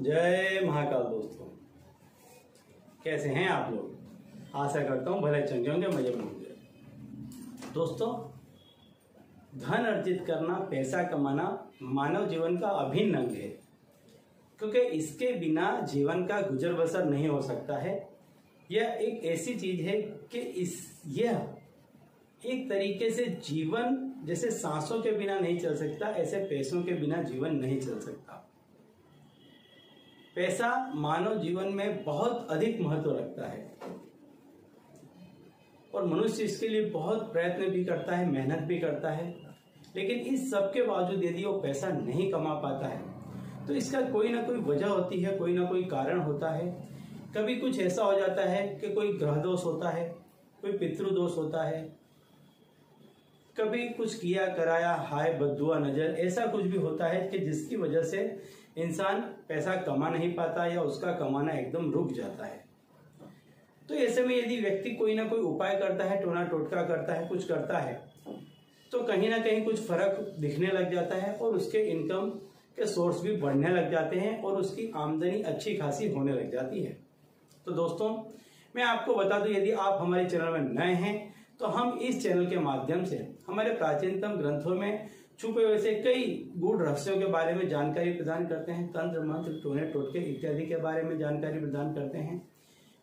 जय महाकाल दोस्तों। कैसे हैं आप लोग? आशा करता हूँ भले चंगे होंगे, मज़े में होंगे। दोस्तों, धन अर्जित करना, पैसा कमाना मानव जीवन का अभिन्न अंग है। क्योंकि इसके बिना जीवन का गुजर बसर नहीं हो सकता है। यह एक ऐसी चीज़ है कि इस, यह एक तरीके से जीवन जैसे सांसों के बिना नहीं चल सकता, ऐसे पैसों के बिना जीवन नहीं चल सकता। पैसा मानव जीवन में बहुत अधिक महत्व रखता है। और मनुष्य इसके लिए बहुत प्रयत्न भी करता है, मेहनत भी करता है, लेकिन इस सब के बावजूद यदि वो पैसा नहीं कमा पाता है तो इसका कोई ना कोई वजह होती है, कोई ना कोई कारण होता है। कभी कुछ ऐसा हो जाता है कि कोई ग्रह दोष होता है, कोई पितृदोष होता है कभी कुछ किया, कराया, हाय, बदुआ, नज़र, ऐसा कुछ भी होता है कि जिसकी वजह से इंसान पैसा कमा नहीं पाता या उसका कमाना एकदम रुक जाता है। तो ऐसे में यदि व्यक्ति कोई ना कोई उपाय करता है टोना टोटका करता है, कुछ करता है तो कहीं ना कहीं कुछ फ़र्क दिखने लग जाता है और उसके इनकम के सोर्स भी बढ़ने लग जाते हैं और उसकी आमदनी अच्छी खासी होने लग जाती है। तो दोस्तों, मैं आपको बता दूँ, यदि आप हमारे चैनल में नए हैं तो हम इस चैनल के माध्यम से हमारे प्राचीनतम ग्रंथों में छुपे हुए से कई गूढ़ रहस्यों के बारे में जानकारी प्रदान करते हैं, तंत्र, मंत्र, टोने, टोटके इत्यादि के बारे में जानकारी प्रदान करते हैं,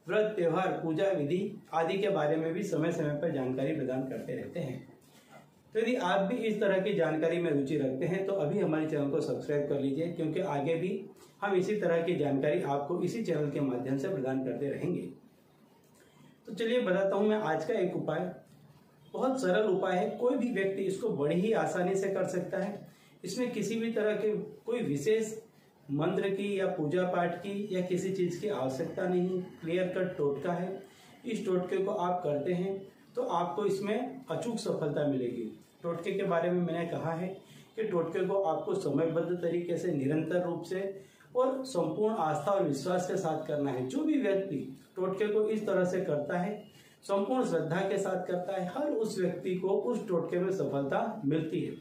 व्रत, त्यौहार, पूजा विधि आदि के बारे में भी समय समय पर जानकारी प्रदान करते रहते हैं। तो यदि आप भी इस तरह की जानकारी में रुचि रखते हैं तो अभी हमारे चैनल को सब्सक्राइब कर लीजिए, क्योंकि आगे भी हम इसी तरह की जानकारी आपको इसी चैनल के माध्यम से प्रदान करते रहेंगे। तो चलिए बताता हूँ मैं आज का एक उपाय। बहुत सरल उपाय है। कोई भी व्यक्ति इसको बड़ी ही आसानी से कर सकता है। इसमें किसी भी तरह के कोई विशेष मंत्र की या पूजा पाठ की या किसी चीज़ की आवश्यकता नहीं क्लियर कट टोटका है। इस टोटके को आप करते हैं तो आपको इसमें अचूक सफलता मिलेगी। टोटके के बारे में मैंने कहा है कि टोटके को आपको समयबद्ध तरीके से, निरंतर रूप से और संपूर्ण आस्था और विश्वास के साथ करना है। जो भी व्यक्ति टोटके को इस तरह से करता है संपूर्ण श्रद्धा के साथ करता है। हर उस व्यक्ति को उस टोटके में सफलता मिलती है।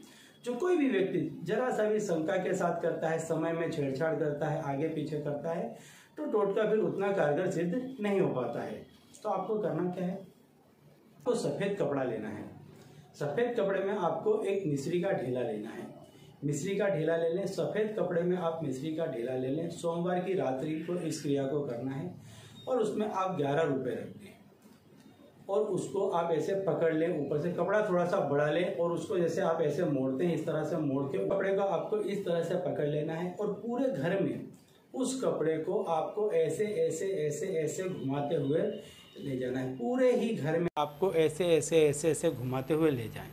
जो कोई भी व्यक्ति जरा सा भी शंका के साथ करता है, समय में छेड़छाड़ करता है, आगे पीछे करता है तो टोटका फिर उतना कारगर सिद्ध नहीं हो पाता है। तो आपको करना क्या है? आपको तो सफ़ेद कपड़ा लेना है। सफ़ेद कपड़े में आपको एक मिश्री का ढेला लेना है। मिश्री का ढेला ले लें, सफ़ेद कपड़े में आप मिश्री का ढेला ले लें। सोमवार की रात्रि को इस क्रिया को करना है और उसमें आप ग्यारह रुपये रख दें। और उसको आप ऐसे पकड़ लें, ऊपर से कपड़ा थोड़ा सा बढ़ा लें और उसको जैसे आप ऐसे मोड़ते हैं, इस तरह से मोड़ के कपड़े को आपको इस तरह से पकड़ लेना है और पूरे घर में उस कपड़े को आपको ऐसे ऐसे ऐसे ऐसे घुमाते हुए ले जाना है। पूरे ही घर में आपको ऐसे ऐसे ऐसे ऐसे घुमाते हुए ले जाएँ।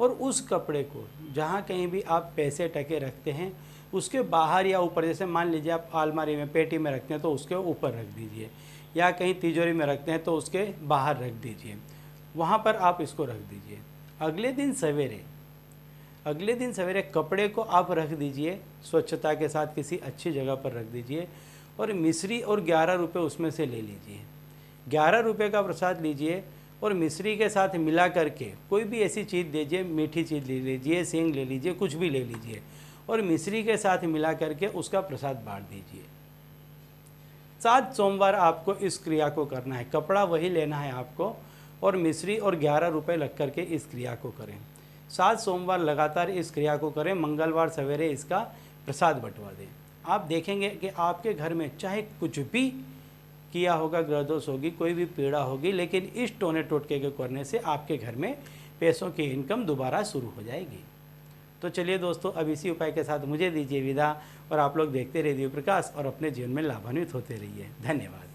और उस कपड़े को जहाँ कहीं भी आप पैसे टके रखते हैं, उसके बाहर या ऊपर, जैसे मान लीजिए आप आलमारी में, पेटी में रखते हैं तो उसके ऊपर रख दीजिए। या कहीं तिजोरी में रखते हैं तो उसके बाहर रख दीजिए। वहाँ पर आप इसको रख दीजिए। अगले दिन सवेरे, अगले दिन सवेरे कपड़े को आप रख दीजिए, स्वच्छता के साथ किसी अच्छी जगह पर रख दीजिए और मिश्री और ग्यारह रुपये उसमें से ले लीजिए। ग्यारह रुपये का प्रसाद लीजिए और मिश्री के साथ मिला करके कोई भी ऐसी चीज़ दीजिए, मीठी चीज़ ले लीजिए, सेंग ले लीजिए, कुछ भी ले लीजिए और मिश्री के साथ मिला करके उसका प्रसाद बांट दीजिए। सात सोमवार आपको इस क्रिया को करना है। कपड़ा वही लेना है आपको और मिश्री और ग्यारह रुपये लग करके इस क्रिया को करें। सात सोमवार लगातार इस क्रिया को करें। मंगलवार सवेरे इसका प्रसाद बंटवा दें। आप देखेंगे कि आपके घर में चाहे कुछ भी किया होगा, ग्रहदोष होगी, कोई भी पीड़ा होगी, लेकिन इस टोने टोटके के करने से आपके घर में पैसों की इनकम दोबारा शुरू हो जाएगी। तो चलिए दोस्तों, अब इसी उपाय के साथ मुझे दीजिए विदा और आप लोग देखते रहिए प्रकाश और अपने जीवन में लाभान्वित होते रहिए। धन्यवाद।